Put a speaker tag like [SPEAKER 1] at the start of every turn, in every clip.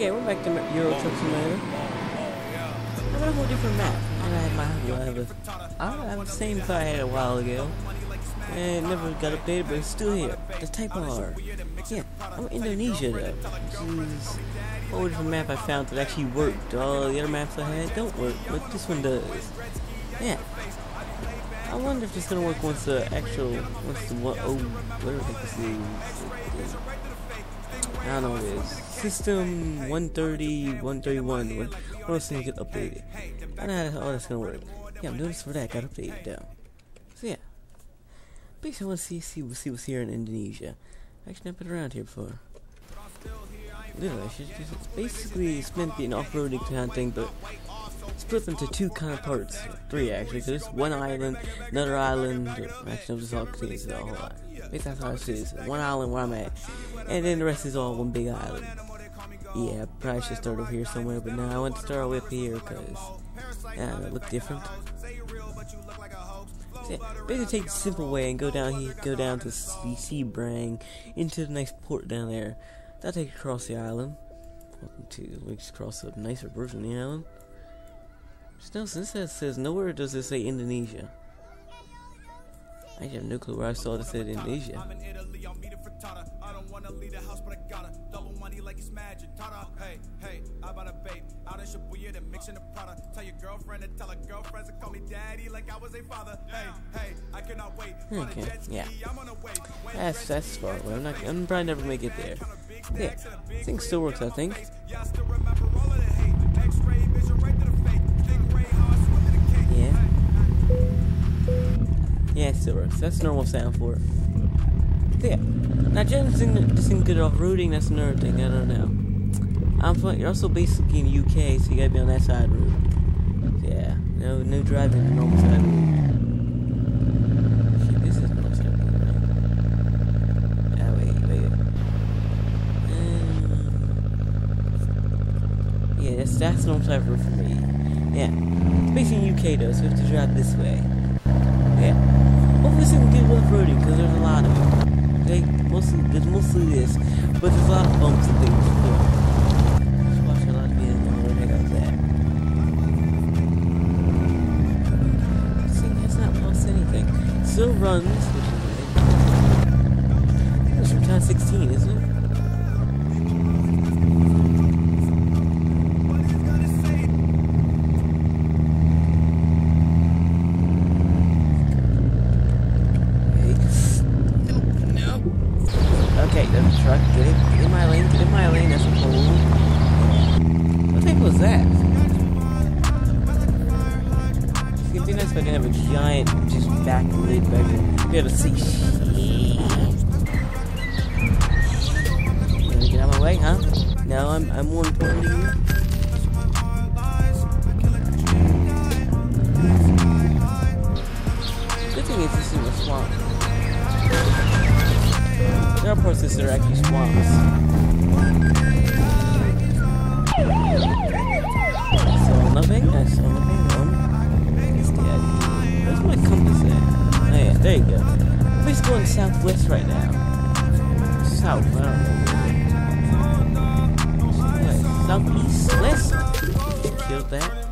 [SPEAKER 1] Okay, we're back to Euro Truck Simulator. I got a whole different map. I have my I have, a, I have the same car I had a while ago. And never got updated, but it's still here. The Type R. Yeah, I'm in Indonesia though. A whole different map I found that actually worked. All the other maps I had don't work, but this one does. Yeah. I wonder if it's gonna work once the actual, once the one, oh, whatever the this is. I don't know what it is. System 130, 131, when one those things get updated. I don't know how that's gonna work. Yeah, I'm doing this for that, got updated down. So yeah. Basically I wanna see see see what's here in Indonesia. Actually never been around here before. Literally, I should just basically it's meant to be off-roading kind of thing, but split into two kind of parts. Three actually, because one island, another island, actually I'm just all confused a whole lot. Basically that's how it is. One island where I'm at. And then the rest is all one big island. Yeah, probably should start over here somewhere, but no, I want to start all up here because yeah, it look different. So yeah, basically take the simple way and go down here, go down to Seberang into the nice port down there. That'll take you across the island. Welcome to, we just cross a nicer version of the island. Still, since that says nowhere does it say Indonesia. I have no clue where I saw it said Indonesia. I don't wanna leave the house, but I gotta double money like it's magic. Tada, hey, hey, I bought a babe out in Shibuya to mix in the product. Tell your girlfriend to tell her girlfriends to call me daddy like I was a father. Hey, hey, I cannot wait. Okay, yeah. That's that's far away. I'm not. I'm probably never make it there. Yeah, thing still works. I think. Yeah. Yeah, it still works. That's normal sound for it. Yeah. Now, Jen's in good off-roading, that's another thing, I don't know. I'm fun, you're also basically in the UK, so you gotta be on that side road. Yeah, no no driving normal side right? Ah. Um, yeah, that's, side road for me. Yeah. In UK though, so you have to drive this way. Yeah. Hopefully it's in good off-roading, because there's a lot of it they mostly there's mostly this, but there's a lot of bumps and things too. Just watch a lot of videos that. Not lost anything. Still runs, which is It's from time 16, isn't it? Get out of my way, huh? No, I'm, I'm more important to you. Good thing is this is a swamp. There are parts that are actually swamps. So nothing? I saw nothing. It's the. Where's my compass at? Oh yeah, there you go. Just going southwest right now. South, I don't know. Southeast, west. Killed that.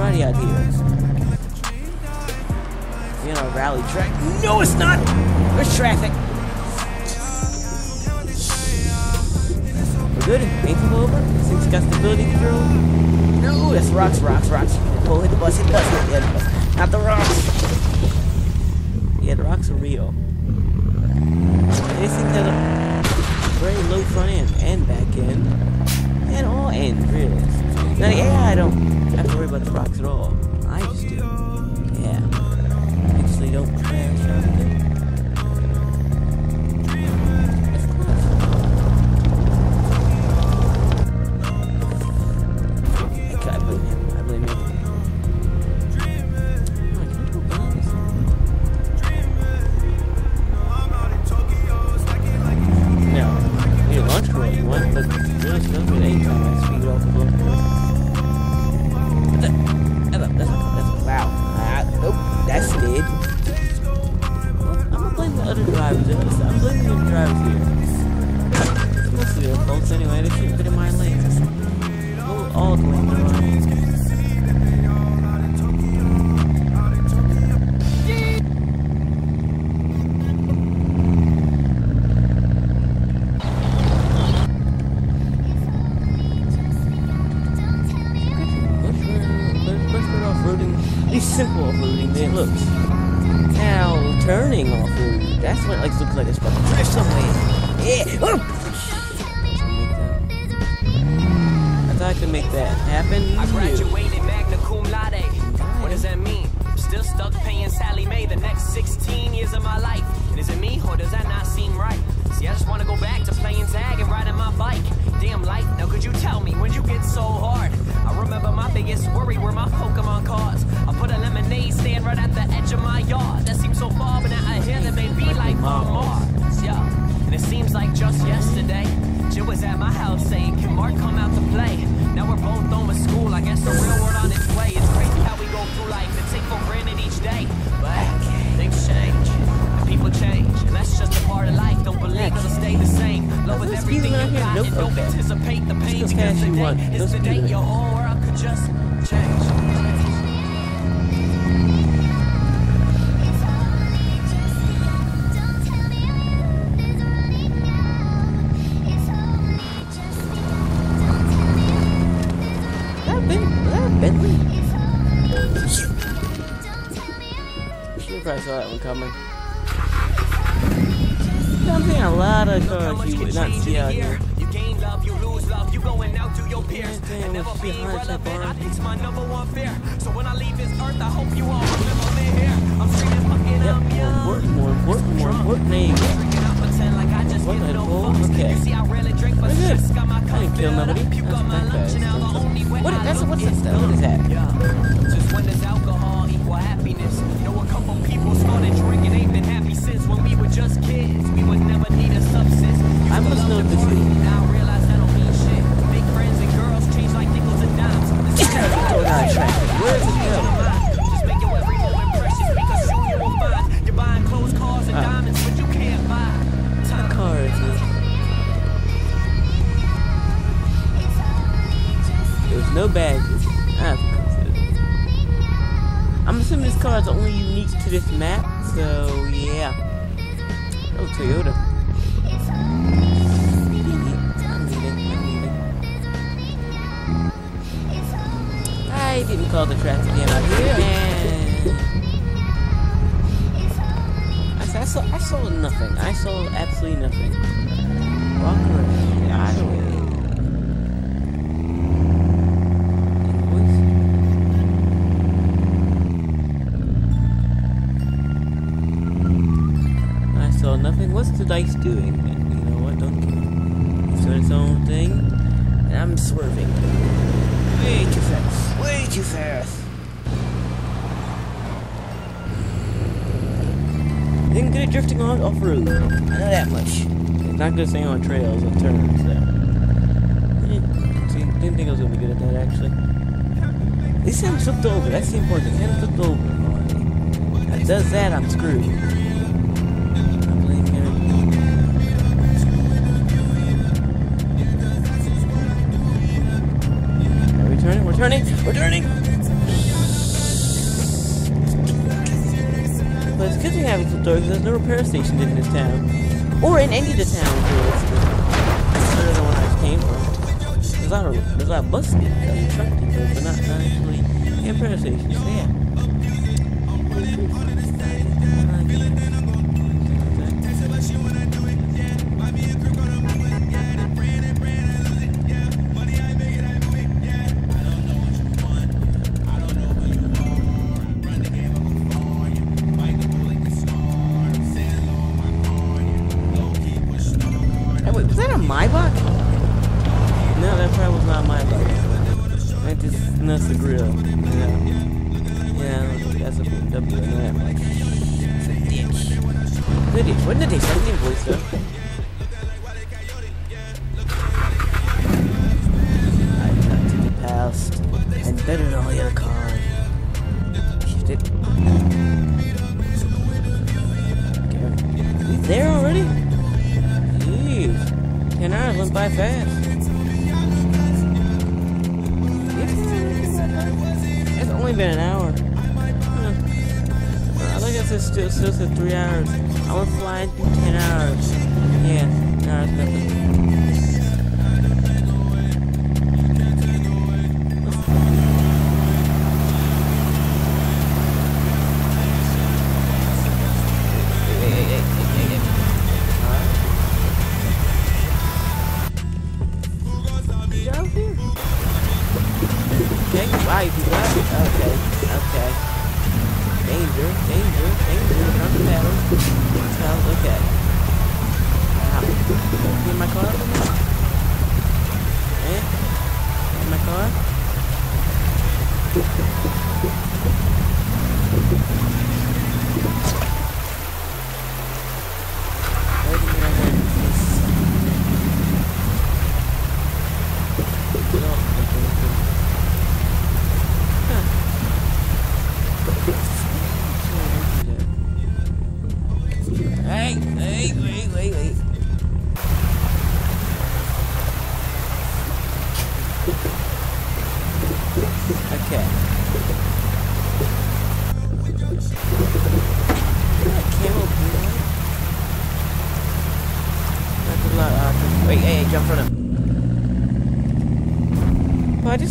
[SPEAKER 1] Maserati out. You know, rally track. No, it's not! There's traffic. We're good. Anything over? Since got stability control? No, that's rocks, rocks, rocks. Pull, hit the bus, hit the bus, hit the bus. Not the rocks. Yeah, the rocks are real. This thing has a very low front end and back end. And all ends, really. Now, yeah, I don't have to worry about the rocks at all. I just do. Yeah.
[SPEAKER 2] Actually, don't.
[SPEAKER 1] coming. I'm seeing a lot of cars you would not see out here.
[SPEAKER 2] You gain love, you lose love, you going out to your peers. And never
[SPEAKER 1] be
[SPEAKER 2] relevant, I my number one fear. So when I leave this earth, I hope you all remember me here. I'm screaming, fucking
[SPEAKER 1] yep. up,
[SPEAKER 2] yeah.
[SPEAKER 1] Work more, work more,
[SPEAKER 2] work more.
[SPEAKER 1] What the? Okay.
[SPEAKER 2] Look at this.
[SPEAKER 1] I didn't kill nobody. That's. What, that's, what's? What is that? dice doing. but you know what? Don't care. It's doing its own thing, and I'm swerving. Way too fast. Way too fast. Didn't get it drifting on off road. Not that much. It's not good staying on trails and turns though. Eh, see, didn't think I was gonna be good at that actually. At least I'm flipped over. That's the important thing. I'm flipped over. If that does that, I'm screwed. So there's no repair station in this town. Or in any of the towns really. Other than where I came from. There's a lot of, there's a lot of bus depots, truck depots, but not, not actually repair stations. So yeah. Think it's still, still three hours. I was flying through ten hours. Yeah, no, it's nothing.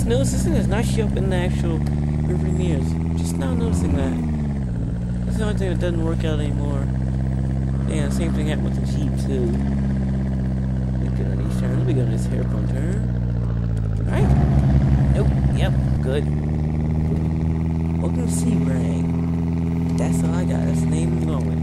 [SPEAKER 1] noticed this thing is not showing up in the actual River Just now noticing that. That's the only thing that doesn't work out anymore. Yeah, same thing happened with the Jeep too. We got go on this turn. We got this hair turn. Right? Nope. Yep. Good. Welcome to Seberang. That's all I got. That's the name of the going.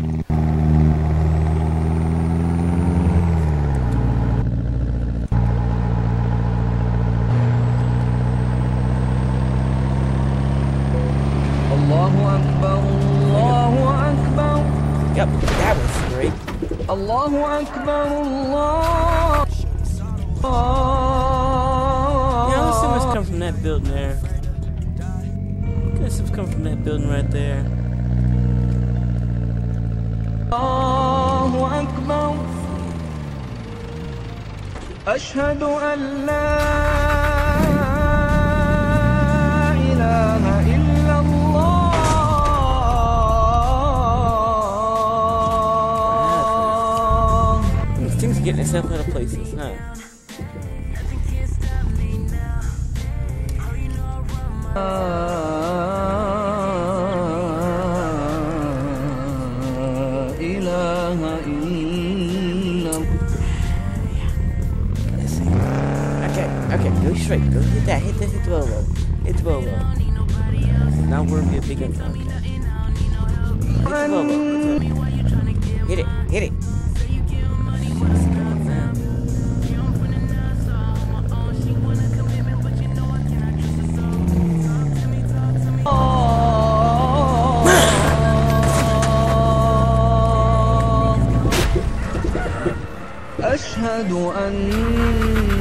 [SPEAKER 1] from that building there. Guess what's come from that building right there.
[SPEAKER 3] الله أكبر أشهد أن لا إله إلا الله
[SPEAKER 1] These things are getting itself out of places, huh? Okay, okay, go straight. Go hit that. Hit the hit the Volvo. Hit the Volvo. Now we're gonna be big one. Okay. Hit the Volvo. Hit it. Hit it.
[SPEAKER 3] أشهد أن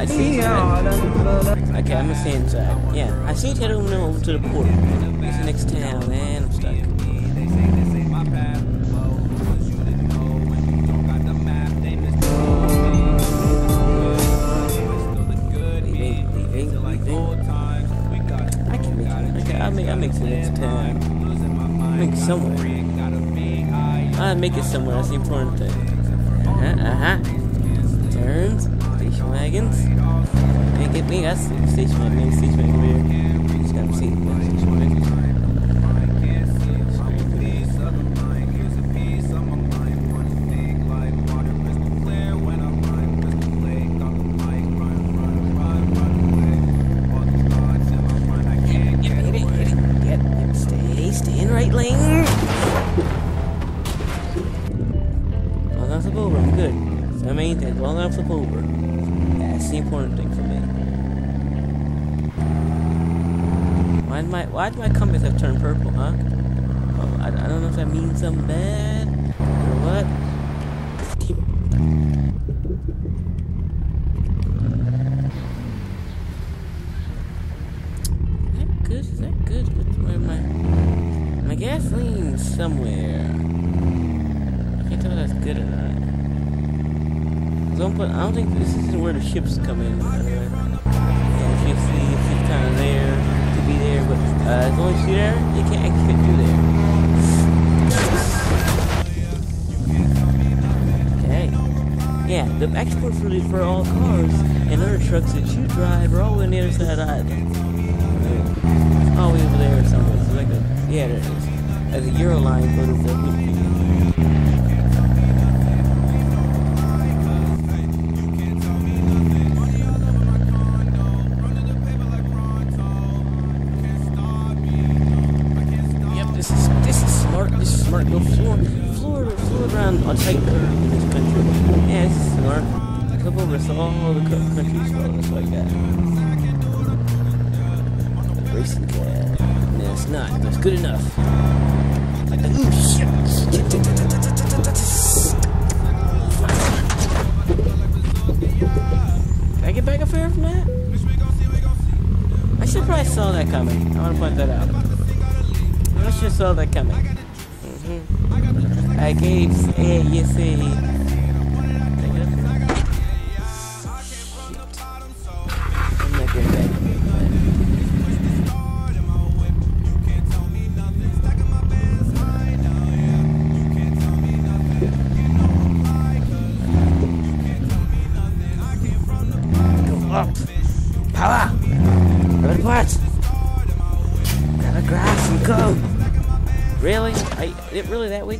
[SPEAKER 1] I see it. Okay, I'm gonna stay inside. Yeah, I see it heading over to the port. It's the next town, and I'm stuck. somewhere. I make it somewhere. That's the important thing. Uh huh. Uh huh. Turns wagons. Can't get me. That's wagon. Station wagon over here. Just That's the important thing for me. Why did my why did my compass have turned purple, huh? Oh, I, I don't know if that means something bad or what. Is that good? Is that good? My my gasoline somewhere? I can't tell if that's good or not. Don't put. I don't think this isn't where the ships come in. By the ships ships kind of there to be there, but uh, as long as you're there, they can't actually through there. Okay. Yeah, the export the, for all cars and other trucks that you drive are all on the other side of the island. All the way over there somewhere. So like a, yeah, there it is. As a Euroline photo smart. This is smart. Go Florida, Florida, Florida around a tight curve in this country. Yeah, this is smart. Come over, so all the co- countries follow us like that. Racing car. No, it's not. That's good enough. Ooh, shit. Can I get back up here from that? I should probably saw that coming. I want to point that out. I should saw that coming. I gave a yes a.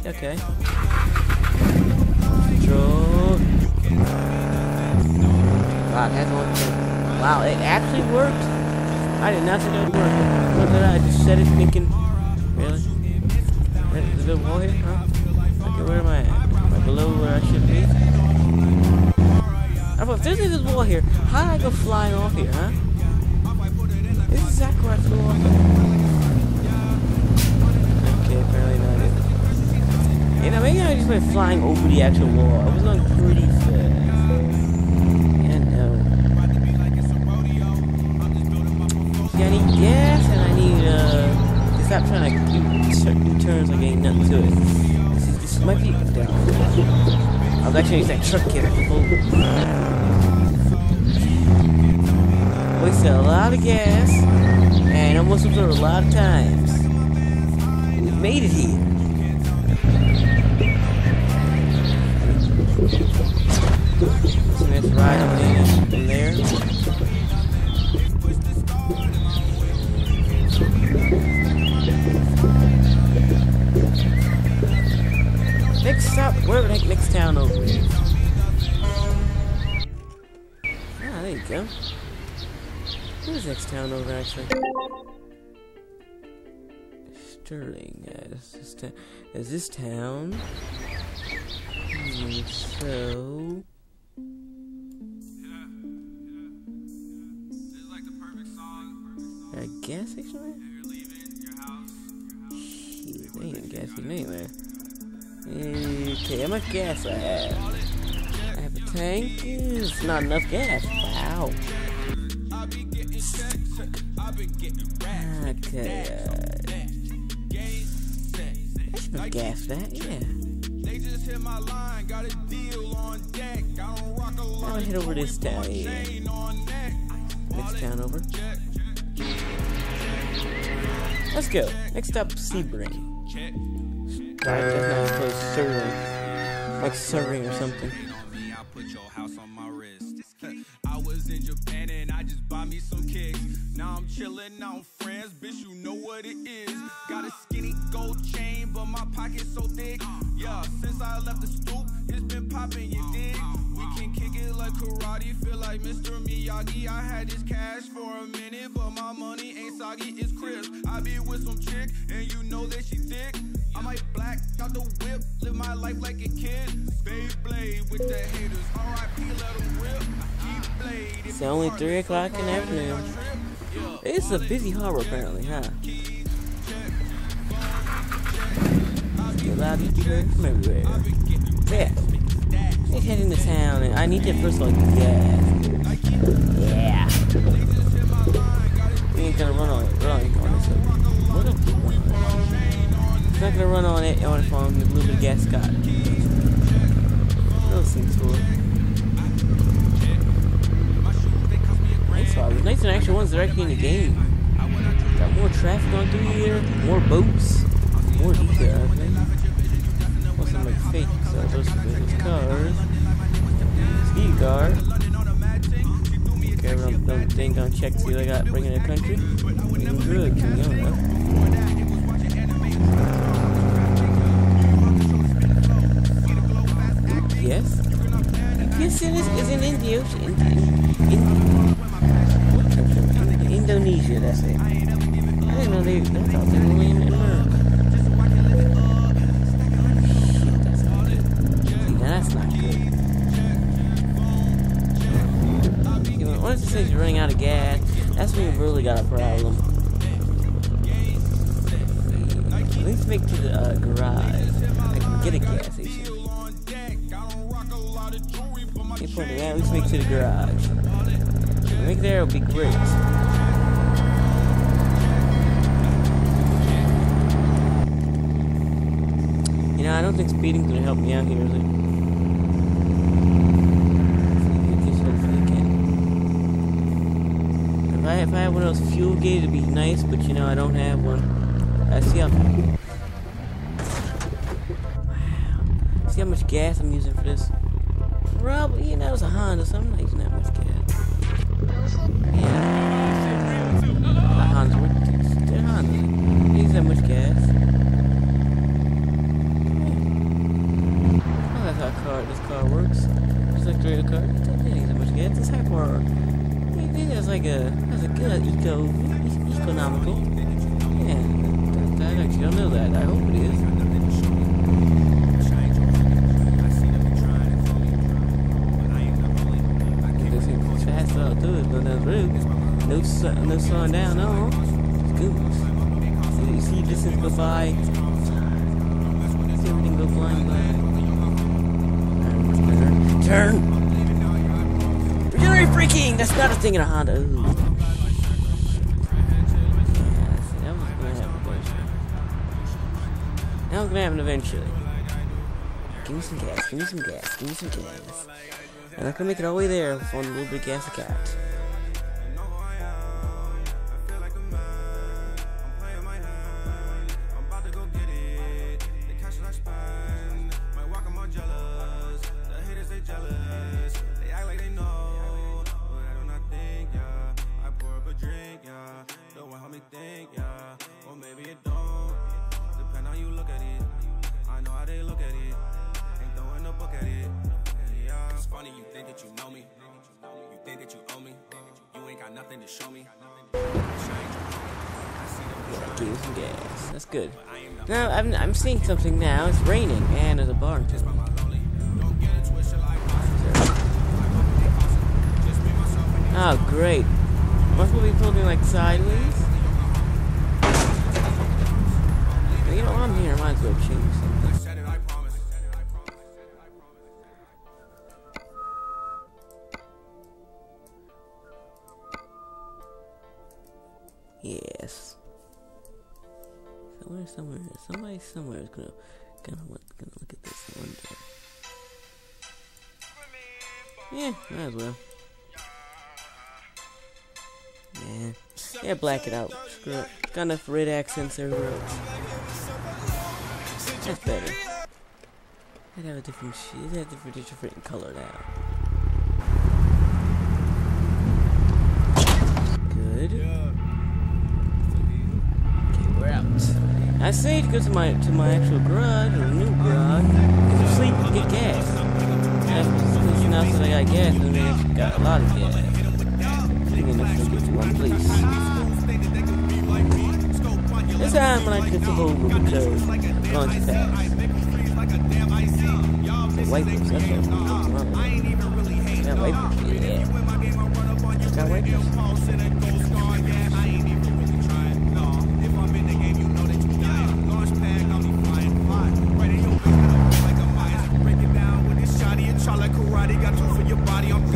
[SPEAKER 1] Okay. Control. Wow, that's one Wow, it actually worked. I did not think it would work. Look at that, I just said it thinking. Really? Is there a wall here? Huh? Okay, where am I at? Am I below where I should be? About if there's this wall here, how did I go flying off here, huh? This is exactly where I flew off. You know, maybe I just went flying over the actual wall. I was going pretty fast. Yeah, I need gas and I need, uh, to stop trying to do certain turns like ain't nothing to it. This, is, this might be down. I was actually use that truck kit. Wasted a lot of gas and almost absorbed a lot of times. We've made it here. Ride on in there. Next stop, where the heck next town over here? Ah, there you go. Where's next town over actually? Sterling. Uh, is, this is this town? Hmm, so. A gas station there? Shoot, there ain't a gas station anywhere. Okay, how much gas I have? I have a tank It's not enough gas. Wow. Okay. Uh, that's no gas that, yeah.
[SPEAKER 4] Just hit my line, got a deal on deck. I don't rock a
[SPEAKER 1] gonna head over this town here.
[SPEAKER 4] chain on neck.
[SPEAKER 1] Next town over. Let's go. Next up, Sebring. Alright, that's not. Serving. Like serving or something.
[SPEAKER 4] I put your house on my wrist. I was in Japan and I just bought me some kicks. Now I'm chillin' friends, bitch, you know what it is. Got a skinny gold chain, but my pocket's so thick. Yeah, since I left the stoop, it's been poppin', you dig? We can kick it like karate, feel like Mr. Miyagi. I had this cash for a minute, but my money ain't soggy, it's crisp. I be with some chick, and you know that she thick. I might black out the whip, live my life like a kid. Spade blade with the haters, RIP, let them rip. Keep blade.
[SPEAKER 1] It's only 3 o'clock in the afternoon. It's a busy harbor apparently, huh? You're allowed to from everywhere. Yeah. Let's head into town and I need to first get gas. Yeah. We ain't gonna run on it, run on this. What a It's not gonna run on it on own with a little bit of gas got. Those things cool. Nice harbors. Nice and actual ones that actually in the game. Got more traffic on through here, more boats, more detail, I think. Stuff? Those are those cars. Ski car. Okay, don't, don't think on check see what I got bringing the country. Doing good, know. Yes. It is. It's in India. In, in, in, Indonesia, that's it. I didn't know they. Once it says running out of gas, that's when you really got a problem. At least make to the uh, garage. I can get a gas station. Can't. At least make to the garage. Make there, it'll be great. You know, I don't think speeding's gonna help me out here, is it? Just hopefully it can. If I if I had one of those fuel gates, it'd be nice, but you know I don't have one. I see how. Wow. See how much gas I'm using for this? Probably, you know, it's a Honda, so I'm not using that much gas. Yeah. The Honda, they're Honda. They use that much gas. Oh, that's how car, this car works. Just like the car. It doesn't use that much gas. It's hyper. It's like a, that's a good eco, economical. Yeah, that, that actually don't know that. I hope it is. This is fast all through it, but that's rude. No, su- no slowing down, no. It's good. You see distance go by. See everything go flying by. Turn. Turn. Freaking! That's not a thing in a Honda. Ooh. That was gonna happen eventually. Gonna. Give me some gas, give me some gas, give me some gas. And I can make it all the way there with one little bit of gas I got. raining and there's a bar. Oh great. Must I be pulling like sideways? But you know I'm here, might as well change something. Yes. Somewhere, somewhere, somebody somewhere is gonna gonna want, gonna look at this one day. Yeah, might as well. Man, yeah, black it out. Screw it. Got enough red accents everywhere. else. That's better. I'd have a different shit. I'd have a different, different color now. Good. Okay, we're out. I say to go to my to my actual garage or new garage. Get to sleep and get gas. Because now that I got gas, and I got a lot of gas. I'm gonna just get to one place. This time when I get to over because too fast. The wipers, that's what I'm wrong. Yeah, wipers, yeah. Got wipers.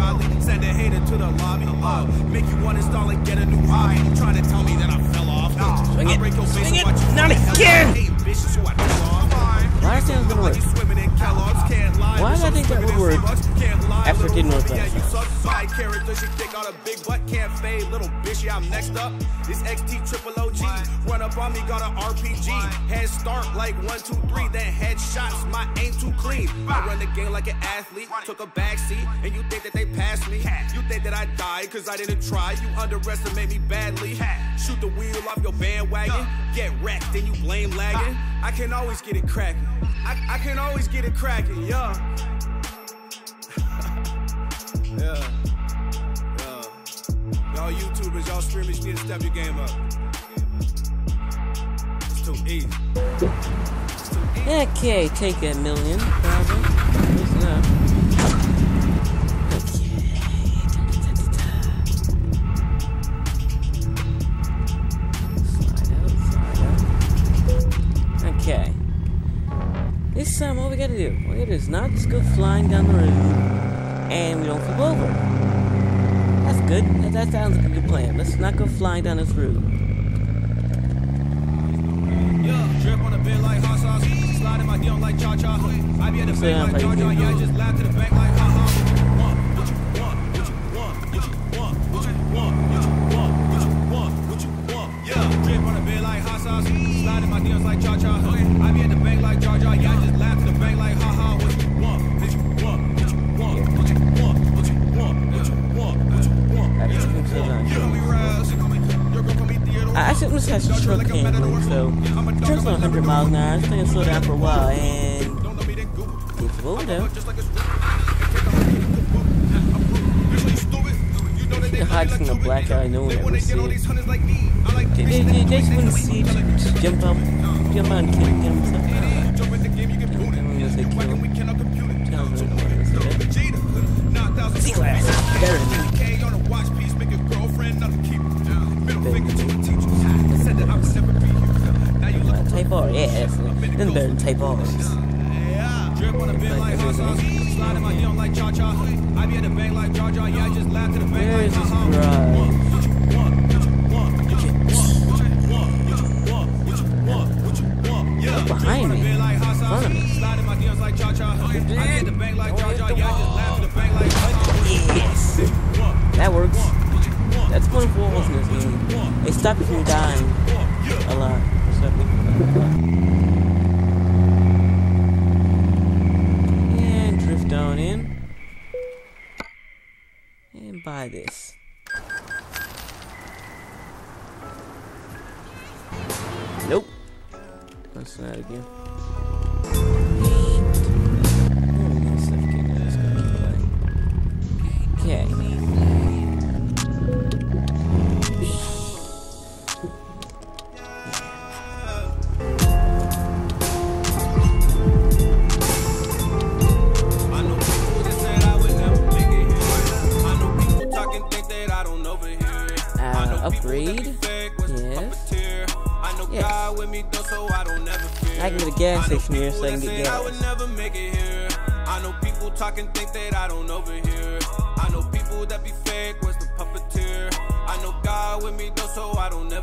[SPEAKER 4] Godly. Send a hater to the lobby. Uh, make you want to install and get a new hobby. Trying to tell me that I fell off.
[SPEAKER 1] Swing
[SPEAKER 4] I
[SPEAKER 1] it.
[SPEAKER 4] break your face
[SPEAKER 1] Swing it. Not
[SPEAKER 4] fall the hell
[SPEAKER 1] again.
[SPEAKER 4] off. Hey, bitches, who I.
[SPEAKER 1] Why is that gonna work?
[SPEAKER 4] in Kellogg's, can't lie.
[SPEAKER 1] Why did I think that would work
[SPEAKER 4] Can't lie,
[SPEAKER 1] after
[SPEAKER 4] little
[SPEAKER 1] North
[SPEAKER 4] yeah, you suck. Side character, she thick on a big butt, can't fade. Little bitch, yeah, I'm next up. This XT triple OG. Run up on me, got a RPG. Head start like one, two, three. Then head shots, my aim too clean. I run the game like an athlete. Took a back seat, and you think that they passed me. You think that I died, cause I didn't try. You underestimate me badly. Shoot the wheel off your bandwagon. Get wrecked, and you blame lagging. I can always get it cracking. I, I can always get it cracking, yeah. Yeah. Yeah. Y'all YouTubers, y'all streamers, you need to step your game up. It's too easy.
[SPEAKER 1] Okay, take a million, probably. Listen. Okay. This time, all we gotta do, do is not just go flying down the road, and we don't flip over. That's good. That, sounds like a good plan. Let's not go flying down this road.
[SPEAKER 4] Bed like. Slide in my DM like cha cha. I be at the bank like just
[SPEAKER 1] has a truck so the truck's on 100 miles an hour. It's gonna slow down for a while, and
[SPEAKER 4] know know
[SPEAKER 1] The eye, no one
[SPEAKER 4] They
[SPEAKER 1] ever see.
[SPEAKER 4] I
[SPEAKER 1] They, they, they, just to see you jump up, jump out and kill
[SPEAKER 4] look
[SPEAKER 1] type R, yeah, that's nothing better than type R's.
[SPEAKER 4] Drip on the bed like. Slide in my DM like cha cha. I be at the bank like Jar Jar. Yeah, I just laugh to the bank like ha ha.
[SPEAKER 1] behind me.
[SPEAKER 4] Bed like hot sauce.
[SPEAKER 1] Front of me.
[SPEAKER 4] Slide in my DMs like cha cha. I be at the bank like Jar Jar. Yeah, I just the bank like.
[SPEAKER 1] Yes,
[SPEAKER 4] What you want?
[SPEAKER 1] that works.
[SPEAKER 4] What you want?
[SPEAKER 1] That's one of in this game. They stop you from dying a lot. And drift on in. And buy this. Nope. That's not again.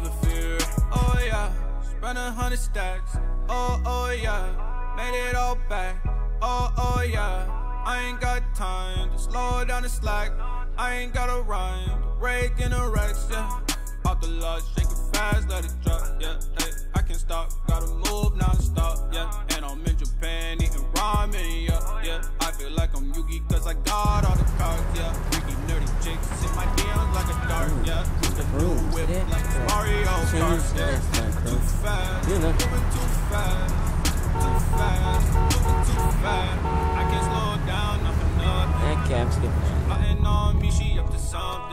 [SPEAKER 4] I fear. Oh yeah, spent a hundred stacks. Oh oh yeah, made it all back. Oh oh yeah, I ain't got time to slow down the slack. I ain't got a rhyme, break in a Rex, yeah. Off the lot, shake fast, let it drop, yeah. Hey, I can't stop, gotta move non-stop, yeah. And I'm in Japan eating ramen, yeah, yeah. I feel like I'm Yugi cause I got all the cards, yeah. Freaky nerdy chicks in my DMs like a dart, yeah. The new whip like. Mario Kart, yeah. Too fast, moving too fast, too fast, moving too fast. I can't slow down, for nothing.
[SPEAKER 1] That getting
[SPEAKER 4] Plotting on me, she up to something.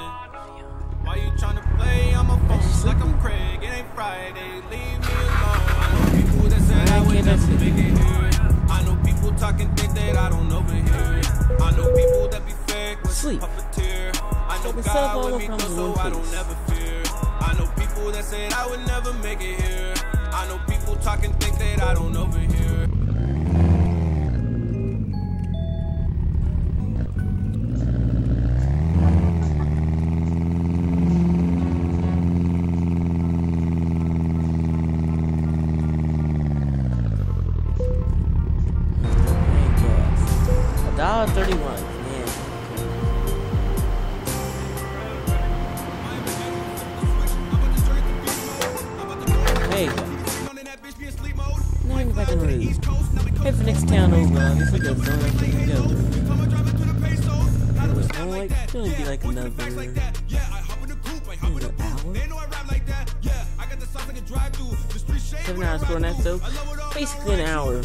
[SPEAKER 4] Why you tryna play on my phone like I'm Craig? It ain't Friday, leave me alone. I know people that said I would never make it here. I know people talking think that I don't overhear it. I know people that be fake with
[SPEAKER 1] Sleep.
[SPEAKER 4] puppeteer. I know God with me though, so I don't never fear. I know people that said I would never make it here. I know people talking think that I don't overhear.
[SPEAKER 1] An hour.